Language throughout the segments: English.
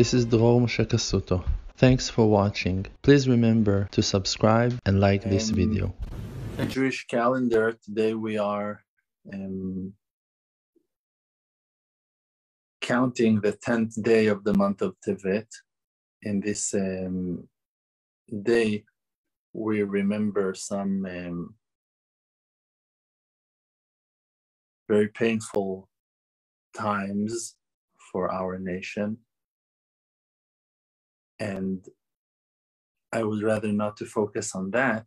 This is Dror Moshe Cassouto. Thanks for watching. Please remember to subscribe and like this Um, video. the Jewish calendar, today we are um, counting the 10th day of the month of Tevet. In this um, day, we remember some um, very painful times for our nation. And I would rather not to focus on that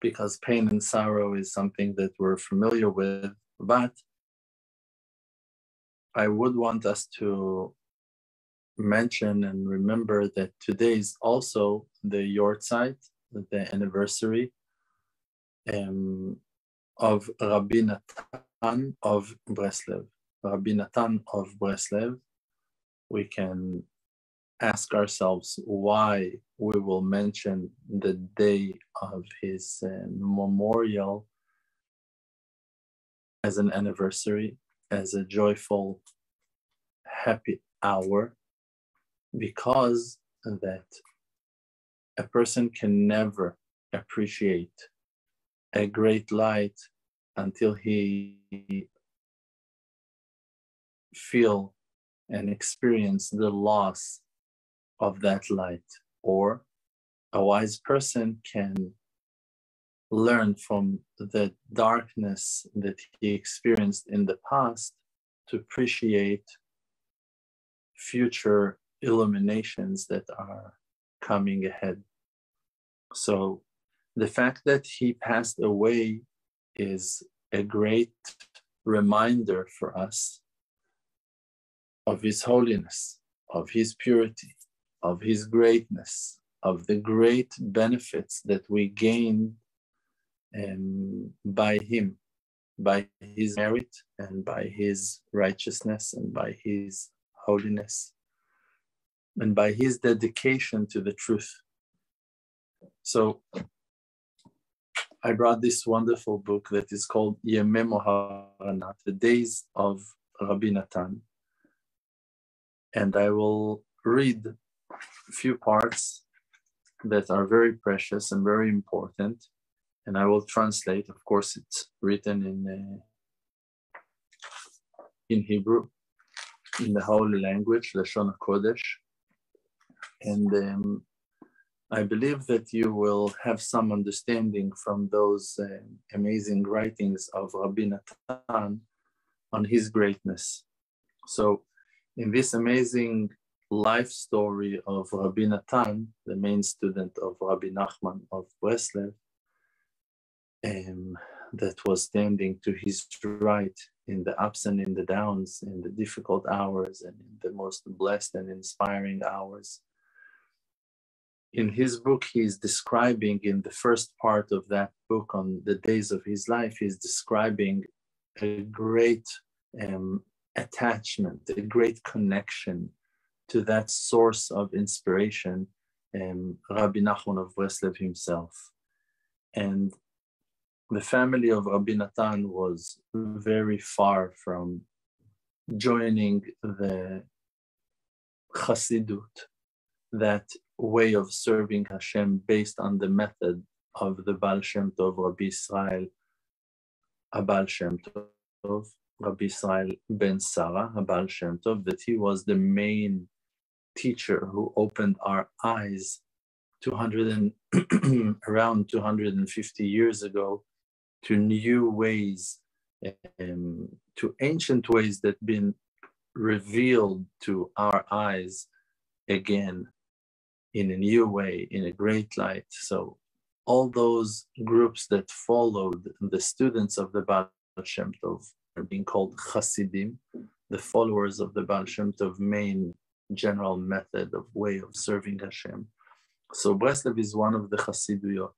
because pain and sorrow is something that we're familiar with. But I would want us to mention and remember that today is also the Yortzeit, the anniversary um, of Rabbi Natan of Breslev. Rabbi Natan of Breslev. We can ask ourselves why we will mention the day of his uh, memorial as an anniversary, as a joyful, happy hour, because that a person can never appreciate a great light until he feel and experience the loss of that light or a wise person can learn from the darkness that he experienced in the past to appreciate future illuminations that are coming ahead. So the fact that he passed away is a great reminder for us of his holiness of his purity of his greatness, of the great benefits that we gain um, by him, by his merit and by his righteousness and by his holiness and by his dedication to the truth. So I brought this wonderful book that is called Moharanat, The Days of Rabbi Natan. And I will read few parts that are very precious and very important and i will translate. Of course it's written in uh, in hebrew in the holy language lashon kodesh and um, i believe that you will have some understanding from those uh, amazing writings of rabbi natan on his greatness. So in this amazing life story of Rabbi Natan, the main student of Rabbi Nachman of Breslev, um, that was standing to his right in the ups and in the downs, in the difficult hours and in the most blessed and inspiring hours. In his book, he is describing, in the first part of that book on the days of his life, he's describing a great um, attachment, a great connection to that source of inspiration, um, Rabbi Nachman of Breslev himself. And the family of Rabbi Natan was very far from joining the Chassidut, that way of serving Hashem based on the method of the Baal Shem Tov, Rabbi Israel, Abal Shem Tov, Rabbi Israel ben Sarah, Abal Shem Tov, that he was the main teacher who opened our eyes 200 and around 250 years ago to new ways um, to ancient ways that been revealed to our eyes again in a new way in a great light. So all those groups that followed the students of the Baal Shem Tov are being called Hasidim, the followers of the Baal Shem Tov main general method of way of serving Hashem. So Breslev is one of the Chassiduyot.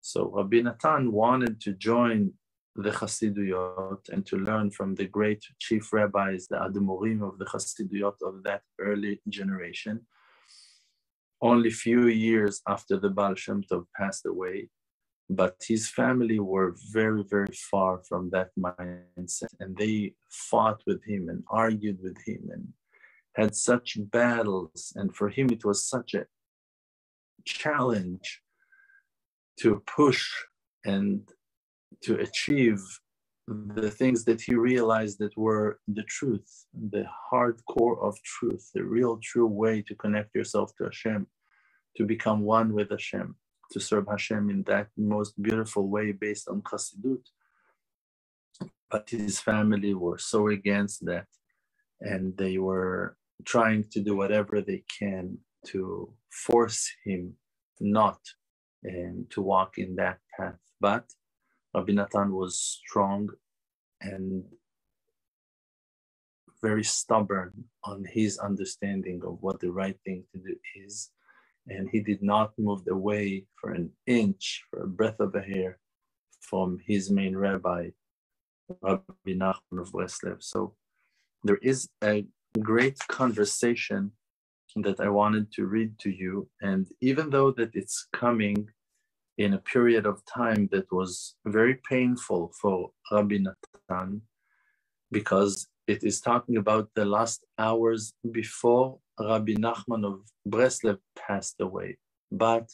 So Rabbi Natan wanted to join the Chassiduyot and to learn from the great chief rabbis, the Ademorim of the Chassiduyot of that early generation. Only few years after the Baal Shem Tov passed away, but his family were very, very far from that mindset, and they fought with him and argued with him and had such battles, and for him it was such a challenge to push and to achieve the things that he realized that were the truth, the hardcore of truth, the real true way to connect yourself to Hashem, to become one with Hashem, to serve Hashem in that most beautiful way based on Chassidut. But his family were so against that, and they were trying to do whatever they can to force him not and to walk in that path. But Rabbi Natan was strong and very stubborn on his understanding of what the right thing to do is. And he did not move away for an inch, for a breath of a hair from his main rabbi, Rabbi Nachman of Breslev. So there is a great conversation that I wanted to read to you. And even though that it's coming in a period of time that was very painful for Rabbi Natan, because it is talking about the last hours before Rabbi Nachman of Breslev passed away. But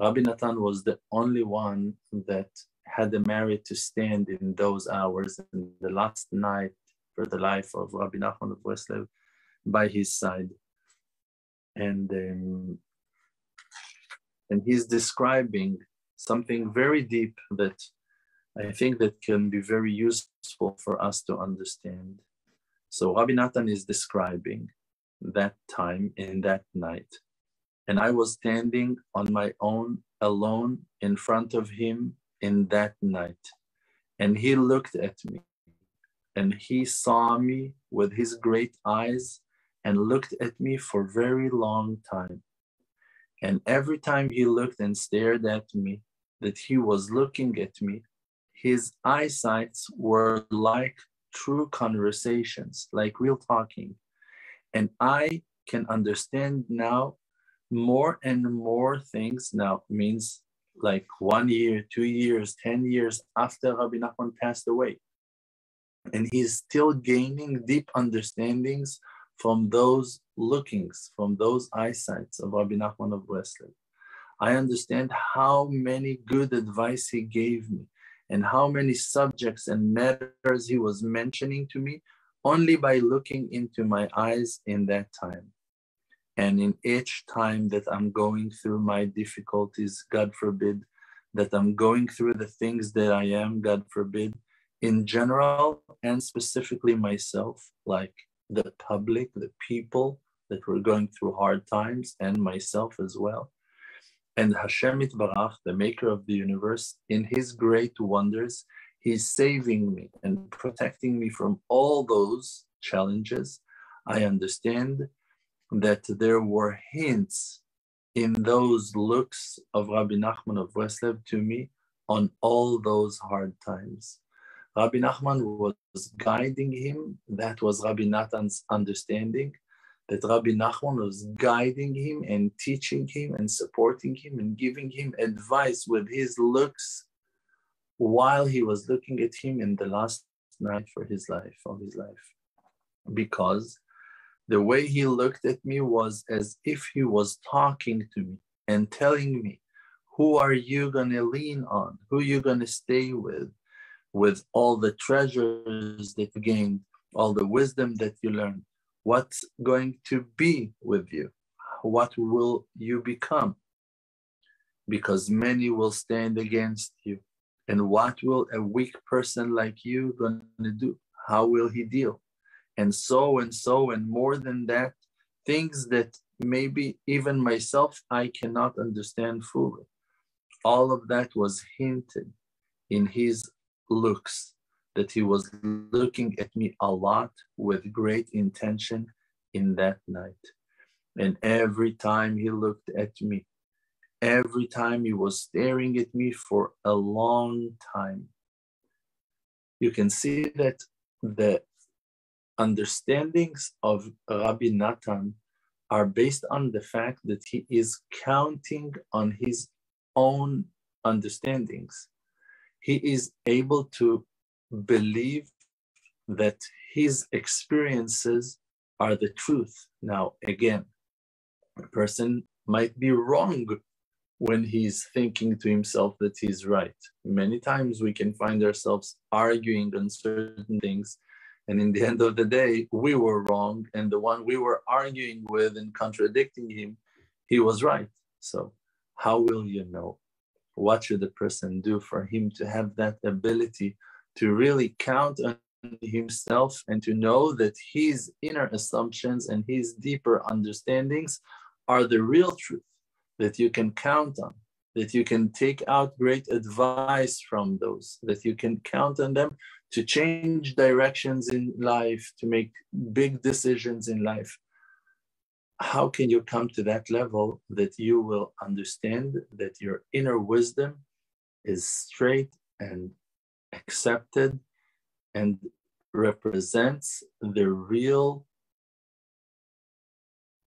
Rabbi Natan was the only one that had the merit to stand in those hours in the last night for the life of Rabbi Nachman of Breslev by his side. And, um, and he's describing something very deep that I think that can be very useful for us to understand. So Rabbi Natan is describing that time in that night. And I was standing on my own alone in front of him in that night. And he looked at me and he saw me with his great eyes and looked at me for very long time. And every time he looked and stared at me, that he was looking at me, his eyesights were like true conversations, like real talking. And I can understand now more and more things now means like one year, two years, 10 years after Rabbi Nachman passed away. And he's still gaining deep understandings from those lookings, from those eyesights of Rabbi Nachman of Breslev. I understand how many good advice he gave me and how many subjects and matters he was mentioning to me only by looking into my eyes in that time. And in each time that I'm going through my difficulties, God forbid, that I'm going through the things that I am, God forbid, in general and specifically myself, like the public, the people that were going through hard times, and myself as well. And Hashem Yitbarach, the maker of the universe, in his great wonders, he's saving me and protecting me from all those challenges. I understand that there were hints in those looks of Rabbi Nachman of Breslev to me on all those hard times. Rabbi Nachman was guiding him. That was Rabbi Natan's understanding that Rabbi Nachman was guiding him and teaching him and supporting him and giving him advice with his looks while he was looking at him in the last night for his life, of his life. Because the way he looked at me was as if he was talking to me and telling me, who are you going to lean on? Who are you going to stay with? With all the treasures that you gained, all the wisdom that you learned what's going to be with you? What will you become? Because many will stand against you. And what will a weak person like you going to do? How will he deal? And so and so and more than that, things that maybe even myself I cannot understand fully. All of that was hinted in his looks that he was looking at me a lot with great intention in that night. And every time he looked at me, every time he was staring at me for a long time, you can see that the understandings of Rabbi Natan are based on the fact that he is counting on his own understandings. He is able to believe that his experiences are the truth. Now, again, a person might be wrong when he's thinking to himself that he's right. Many times we can find ourselves arguing on certain things, and in the end of the day, we were wrong, and the one we were arguing with and contradicting him, he was right. So, how will you know? What should a person do for him to have that ability to really count on himself and to know that his inner assumptions and his deeper understandings are the real truth that you can count on, that you can take out great advice from those, that you can count on them to change directions in life, to make big decisions in life. How can you come to that level that you will understand that your inner wisdom is straight and accepted and represents the real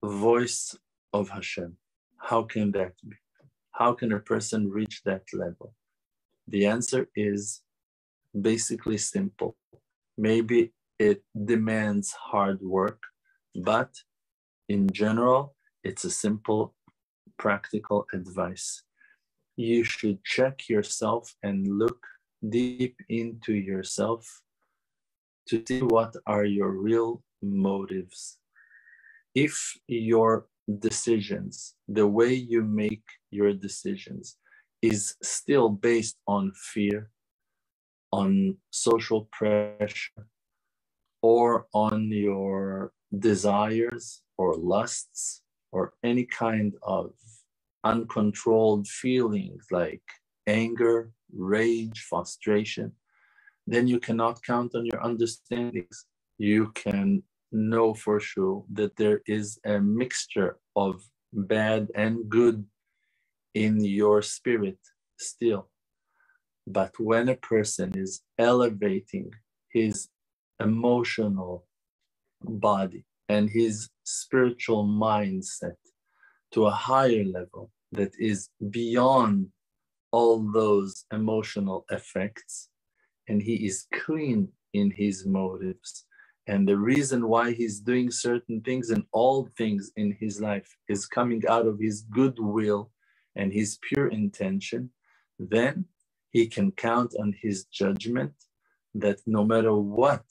voice of Hashem. How can that be? How can a person reach that level? The answer is basically simple. Maybe it demands hard work, but in general, it's a simple, practical advice. You should check yourself and look deep into yourself to see what are your real motives. If your decisions, the way you make your decisions, is still based on fear, on social pressure, or on your desires or lusts, or any kind of uncontrolled feelings like anger, rage, frustration, then you cannot count on your understandings. You can know for sure that there is a mixture of bad and good in your spirit still. But when a person is elevating his emotional body and his spiritual mindset to a higher level that is beyond all those emotional effects, and he is clean in his motives. And the reason why he's doing certain things and all things in his life is coming out of his goodwill and his pure intention, then he can count on his judgment that no matter what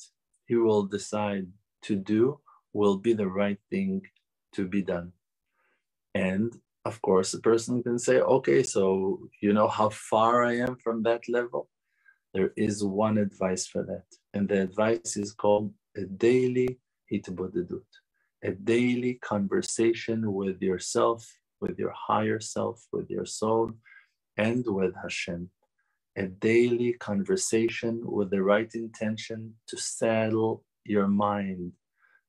he will decide to do will be the right thing to be done. And of course, a person can say, okay, so you know how far I am from that level? there is one advice for that. And the advice is called a daily hitbodedut, a daily conversation with yourself, with your higher self, with your soul, and with Hashem. A daily conversation with the right intention to settle your mind,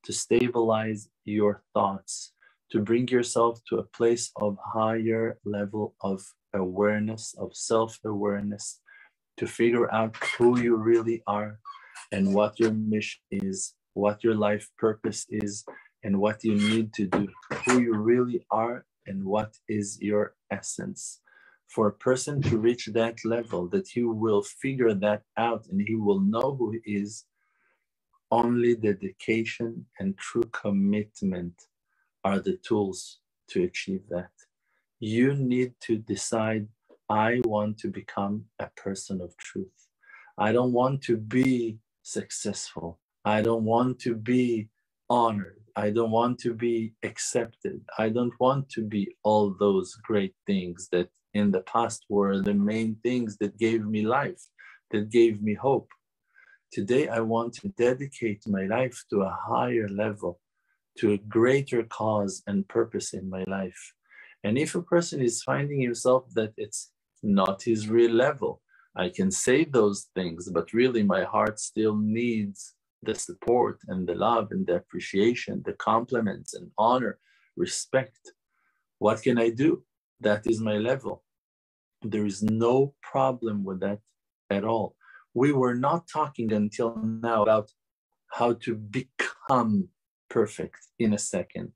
to stabilize your thoughts, to bring yourself to a place of higher level of awareness, of self awareness, to figure out who you really are and what your mission is, what your life purpose is, and what you need to do, who you really are, and what is your essence. For a person to reach that level, that he will figure that out and he will know who he is, only dedication and true commitment are the tools to achieve that. You need to decide I want to become a person of truth. I don't want to be successful. I don't want to be honored. I don't want to be accepted. I don't want to be all those great things that in the past were the main things that gave me life, that gave me hope. Today, I want to dedicate my life to a higher level, to a greater cause and purpose in my life. And if a person is finding himself that it's not his real level. I can say those things, but really my heart still needs the support and the love and the appreciation, the compliments and honor, respect. What can I do? That is my level. There is no problem with that at all. We were not talking until now about how to become perfect in a second.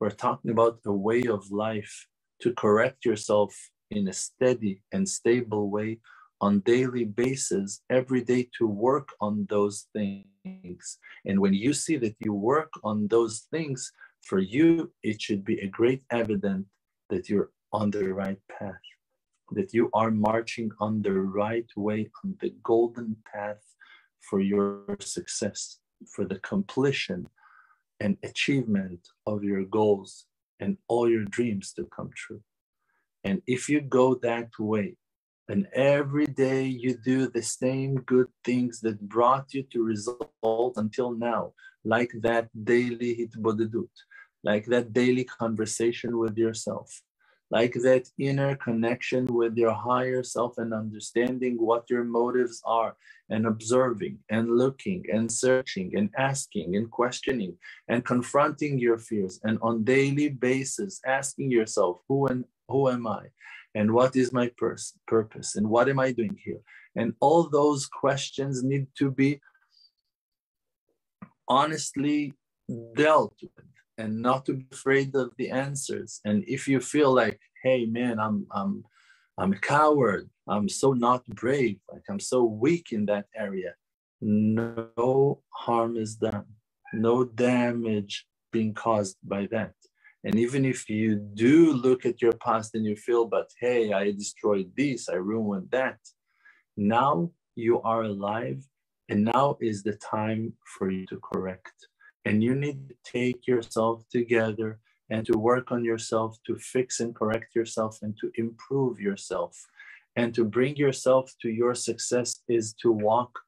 We're talking about a way of life to correct yourself in a steady and stable way on daily basis every day to work on those things and when you see that you work on those things for you it should be a great evidence that you're on the right path that you are marching on the right way on the golden path for your success for the completion and achievement of your goals and all your dreams to come true. And if you go that way and every day you do the same good things that brought you to results until now, like that daily hitbodedut, like that daily conversation with yourself, like that inner connection with your higher self and understanding what your motives are and observing and looking and searching and asking and questioning and confronting your fears and on daily basis asking yourself who and who am i? And what is my pers- purpose? And what am I doing here? And all those questions need to be honestly dealt with and not to be afraid of the answers. And if you feel like, hey man, I'm I'm I'm a coward, I'm so not brave, like I'm so weak in that area, no harm is done, no damage being caused by that. And even if you do look at your past and you feel, but hey, I destroyed this, I ruined that, now you are alive and now is the time for you to correct. And you need to take yourself together and to work on yourself to fix and correct yourself and to improve yourself. And to bring yourself to your success is to walk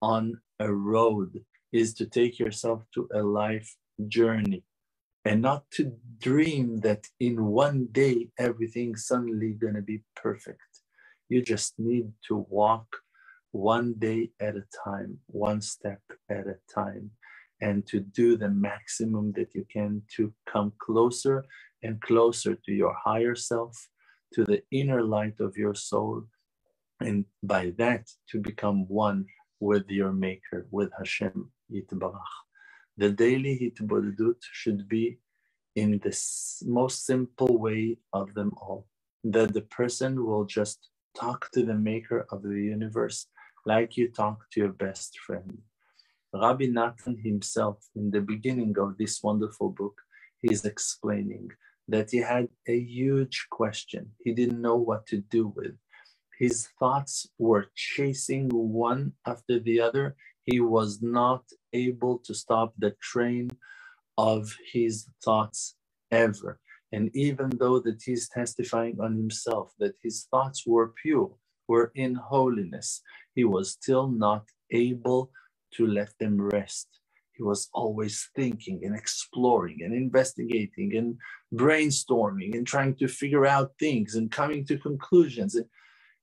on a road, is to take yourself to a life journey and not to dream that in one day everything's suddenly going to be perfect. You just need to walk one day at a time, one step at a time, and to do the maximum that you can to come closer and closer to your higher self, to the inner light of your soul, and by that to become one with your Maker, with Hashem Yitbarach. The daily hitbodedut should be in the most simple way of them all, that the person will just talk to the maker of the universe like you talk to your best friend. Rabbi Natan himself, in the beginning of this wonderful book, he's explaining that he had a huge question. He didn't know what to do with. His thoughts were chasing one after the other. He was not able to stop the train of his thoughts ever. And even though that he's testifying on himself that his thoughts were pure, were in holiness, he was still not able to let them rest. He was always thinking and exploring and investigating and brainstorming and trying to figure out things and coming to conclusions.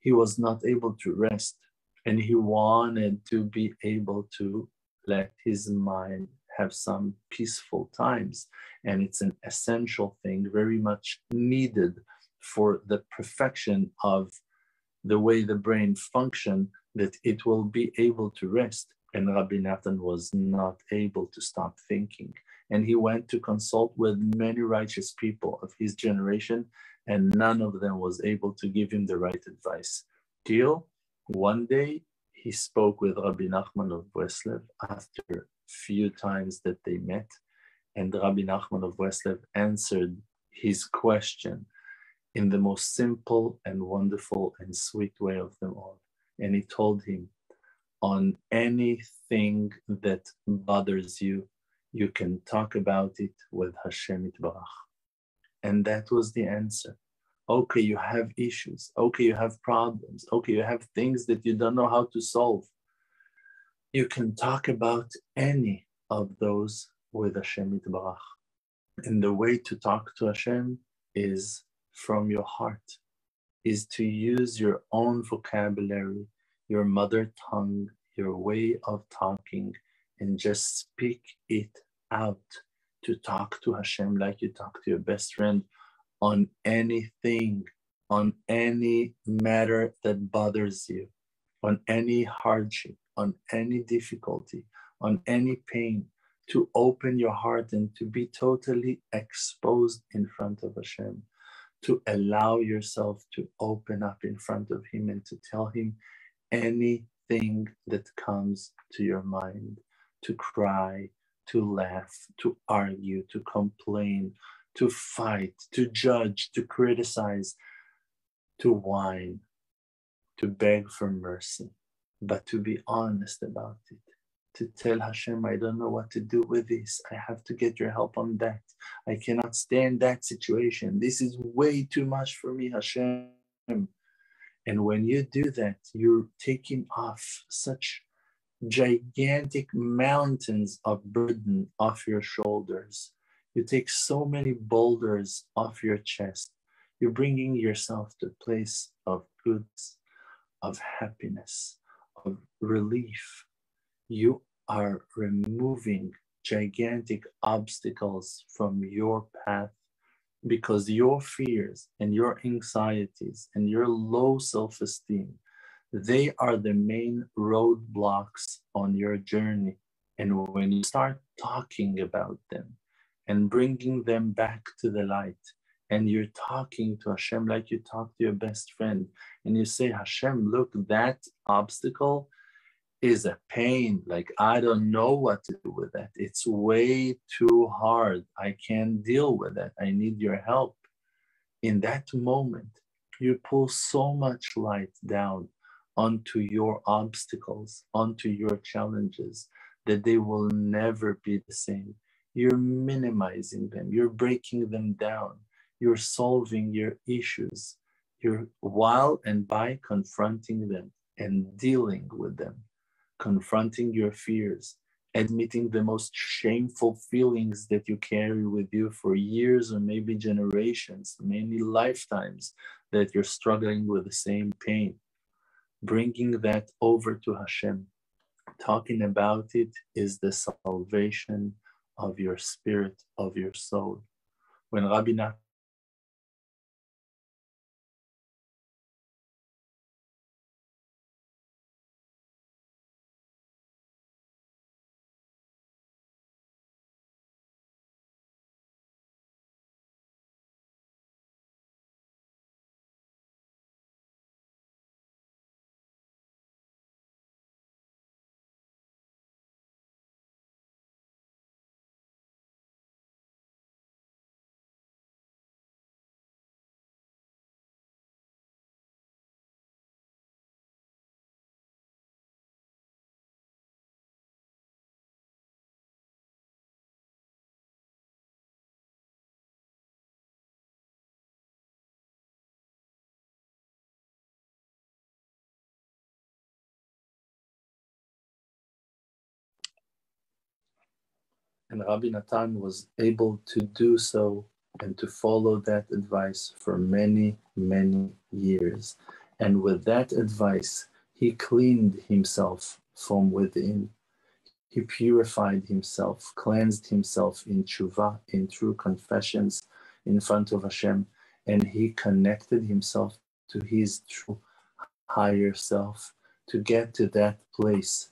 He was not able to rest. And he wanted to be able to let his mind have some peaceful times. And it's an essential thing, very much needed for the perfection of the way the brain function that it will be able to rest. And Rabbi Nathan was not able to stop thinking. And he went to consult with many righteous people of his generation, and none of them was able to give him the right advice. Till one day he spoke with Rabbi Nachman of Breslev after few times that they met, and Rabbi Nachman of Breslev answered his question in the most simple and wonderful and sweet way of them all. And he told him, on anything that bothers you, you can talk about it with Hashem Yitbarach. And that was the answer. Okay, you have issues. Okay, you have problems. Okay, you have things that you don't know how to solve you can talk about any of those with Hashem Yitbarach. And the way to talk to Hashem is from your heart, is to use your own vocabulary, your mother tongue, your way of talking, and just speak it out to talk to Hashem like you talk to your best friend on anything, on any matter that bothers you, on any hardship on any difficulty, on any pain, to open your heart and to be totally exposed in front of Hashem, to allow yourself to open up in front of Him and to tell Him anything that comes to your mind to cry, to laugh, to argue, to complain, to fight, to judge, to criticize, to whine, to beg for mercy, but to be honest about it. To tell Hashem, I don't know what to do with this. I have to get your help on that. I cannot stand that situation. This is way too much for me, Hashem. And when you do that, you're taking off such gigantic mountains of burden off your shoulders. You take so many boulders off your chest. You're bringing yourself to a place of goods, of happiness, of relief. You are removing gigantic obstacles from your path because your fears and your anxieties and your low self esteem they are the main roadblocks on your journey. And when you start talking about them and bringing them back to the light, and you're talking to Hashem like you talk to your best friend, and you say, Hashem, look, that obstacle is a pain. Like, I don't know what to do with that. It's way too hard. I can't deal with that. I need your help. In that moment, you pull so much light down onto your obstacles, onto your challenges, that they will never be the same. You're minimizing them, you're breaking them down, you're solving your issues, you're while and by confronting them and dealing with them, confronting your fears, admitting the most shameful feelings that you carry with you for years or maybe generations, many lifetimes that you're struggling with the same pain bringing that over to Hashem, talking about it is the salvation of your spirit, of your soul. When Rabbi And Rabbi Natan was able to do so and to follow that advice for many, many years. And with that advice, he cleaned himself from within. He purified himself, cleansed himself in tshuva, in true confessions in front of Hashem, and he connected himself to his true higher self to get to that place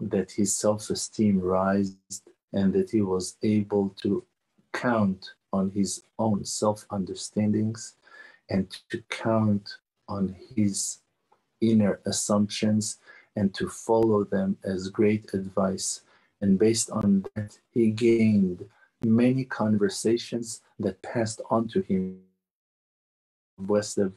that his self esteem rised and that he was able to count on his own self understandings and to count on his inner assumptions and to follow them as great advice. And based on that, he gained many conversations that passed on to him. Breslev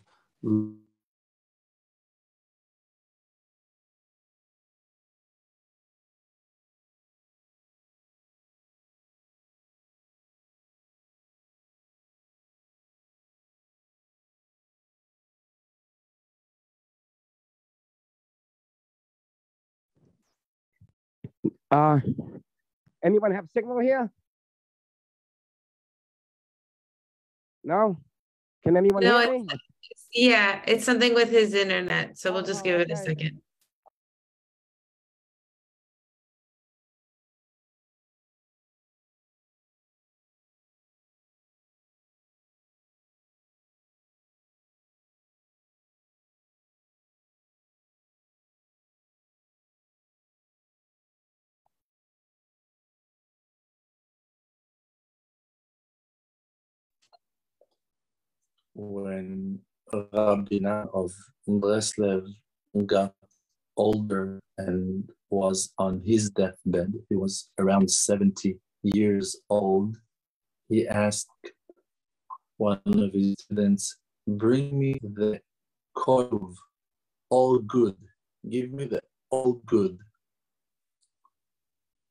Uh, anyone have signal here? No? Can anyone No, hear me? Yeah, it's something with his internet, so we'll just Oh, give it a second. When Rabbi Natan of Breslev got older and was on his deathbed. He was around 70 years old. He asked one of his students, Bring me the kov, all good. Give me the all good.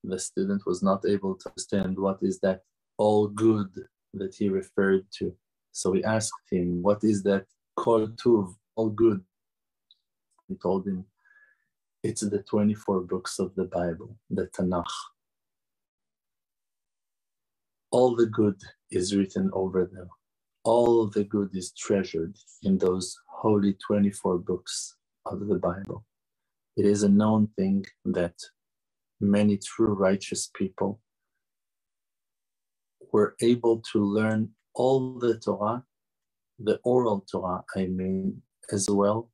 The student was not able to understand what is that all good that he referred to. So we asked him, What is that kol tuv, all good? He told him, It's the 24 books of the Bible, the Tanakh. All the good is written over them. All the good is treasured in those holy 24 books of the Bible. It is a known thing that many true righteous people were able to learn all the Torah, the oral Torah, I mean, as well,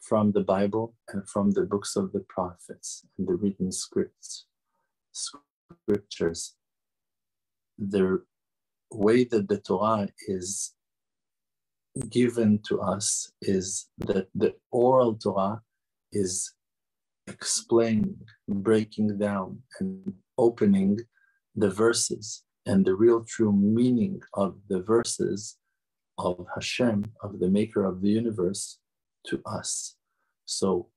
from the Bible and from the books of the prophets and the written scripts, scriptures. The way that the Torah is given to us is that the oral Torah is explaining, breaking down, and opening the verses and the real true meaning of the verses of Hashem, of the maker of the universe, to us. So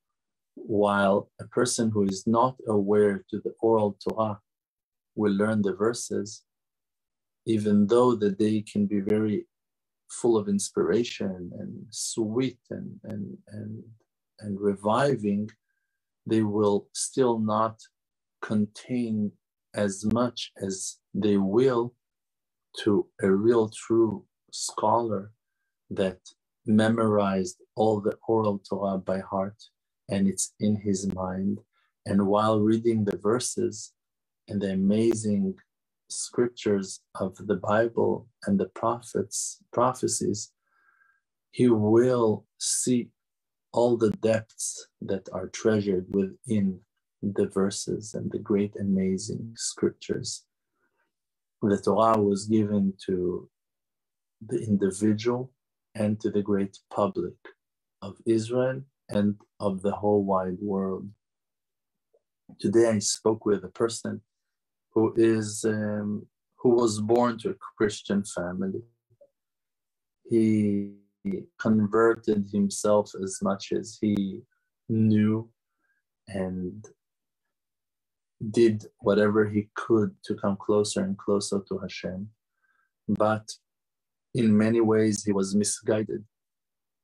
while a person who is not aware to the oral Torah will learn the verses, even though the day can be very full of inspiration and sweet and, and, and, and reviving, they will still not contain as much as they will to a real true scholar that memorized all the oral Torah by heart and it's in his mind. And while reading the verses and the amazing scriptures of the Bible and the prophets, prophecies, he will see all the depths that are treasured within the verses and the great amazing scriptures. The Torah was given to the individual and to the great public of Israel and of the whole wide world. Today I spoke with a person who is um, who was born to a Christian family. He converted himself as much as he knew and did whatever he could to come closer and closer to Hashem. But in many ways, he was misguided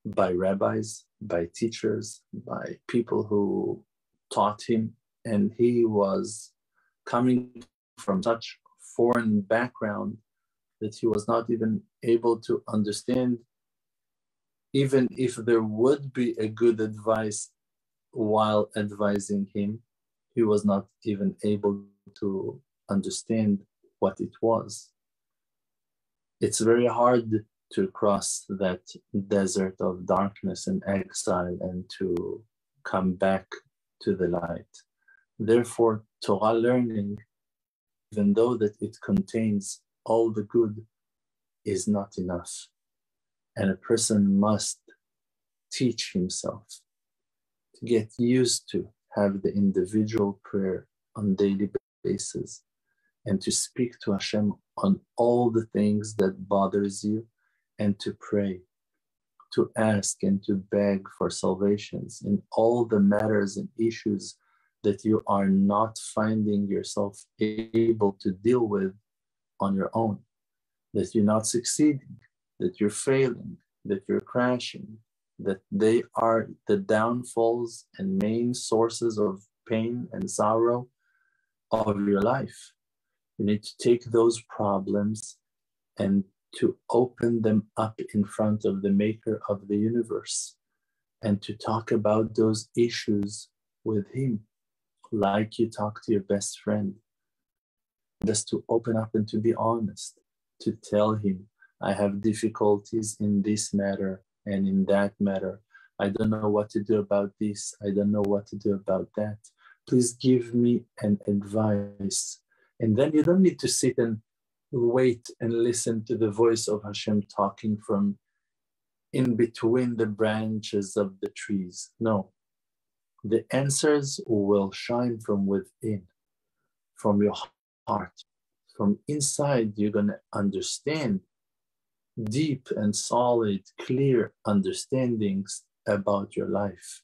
by rabbis, by teachers, by people who taught him. And he was coming from such foreign background that he was not even able to understand even if there would be a good advice while advising him he was not even able to understand what it was it's very hard to cross that desert of darkness and exile and to come back to the light therefore torah learning even though that it contains all the good, is not enough. And a person must teach himself to get used to have the individual prayer on daily basis and to speak to Hashem on all the things that bothers you and to pray to ask and to beg for salvations in all the matters and issues that you are not finding yourself able to deal with on your own, that you're not succeeding, that you're failing, that you're crashing, that they are the downfalls and main sources of pain and sorrow of your life. You need to take those problems and to open them up in front of the maker of the universe and to talk about those issues with him like you talk to your best friend. Just to open up and to be honest, to tell him, I have difficulties in this matter and in that matter. I don't know what to do about this. I don't know what to do about that. Please give me an advice. And then you don't need to sit and wait and listen to the voice of Hashem talking from in between the branches of the trees. No, the answers will shine from within, from your heart. From inside, you're going to understand deep and solid, clear understandings about your life.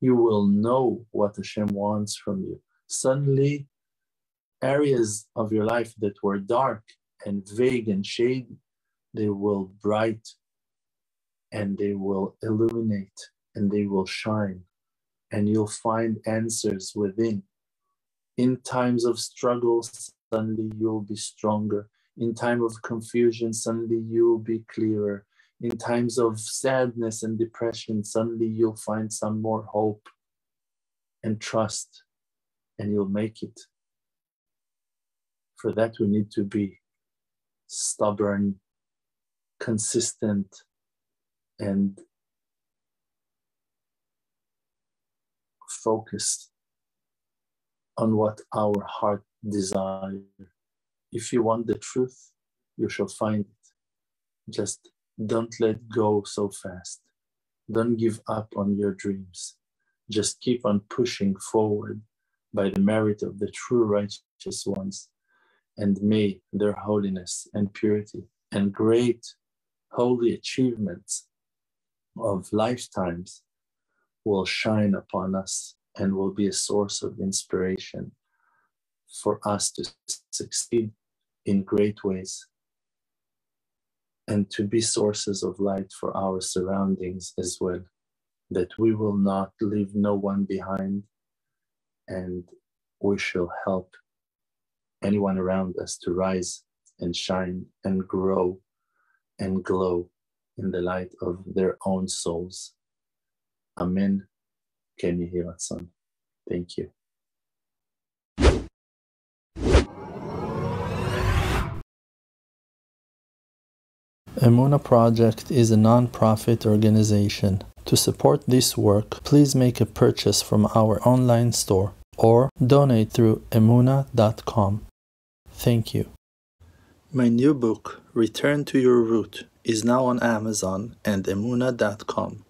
You will know what Hashem wants from you. Suddenly, areas of your life that were dark and vague and shady, they will bright and they will illuminate and they will shine and you'll find answers within. In times of struggle, suddenly you'll be stronger. In time of confusion, suddenly you'll be clearer. In times of sadness and depression, suddenly you'll find some more hope and trust, and you'll make it. For that, we need to be stubborn, consistent, and focused on what our heart desires. If you want the truth, you shall find it. Just don't let go so fast. Don't give up on your dreams. Just keep on pushing forward by the merit of the true righteous ones. And may their holiness and purity and great holy achievements of lifetimes will shine upon us and will be a source of inspiration for us to succeed in great ways and to be sources of light for our surroundings as well, that we will not leave no one behind and we shall help anyone around us to rise and shine and grow and glow in the light of their own souls. Amen. Can you hear us, son? Thank you. Emunah Project is a non-profit organization. To support this work, please make a purchase from our online store or donate through emunah.com. Thank you. My new book, Return to Your Root, is now on Amazon and emunah.com.